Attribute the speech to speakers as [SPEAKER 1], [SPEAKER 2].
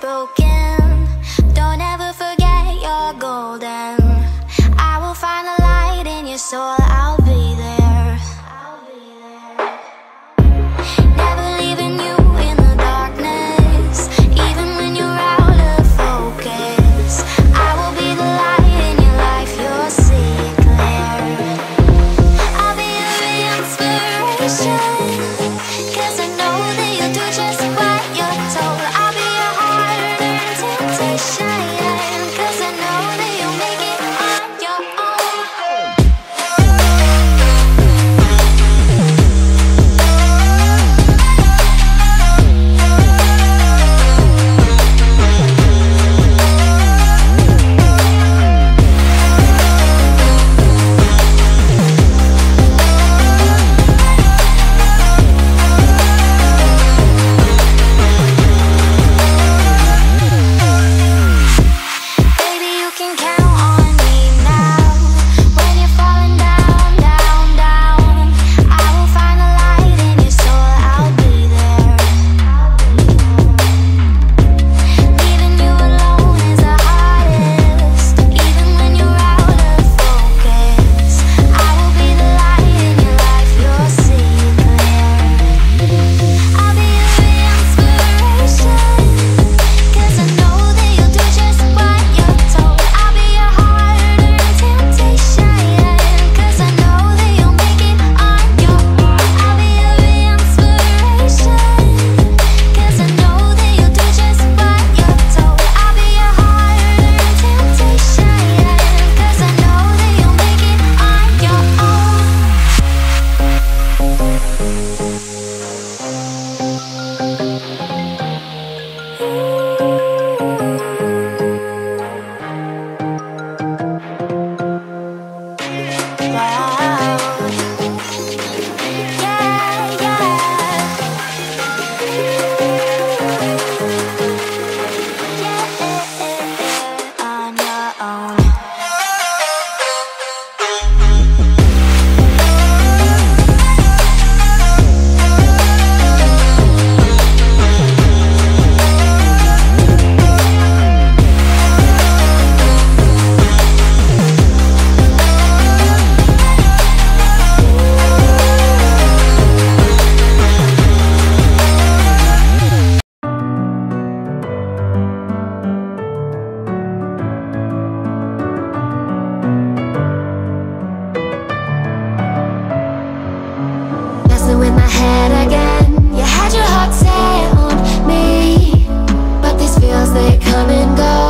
[SPEAKER 1] spoken.
[SPEAKER 2] in my head again. You had your heart set on me But these feels, they come and go.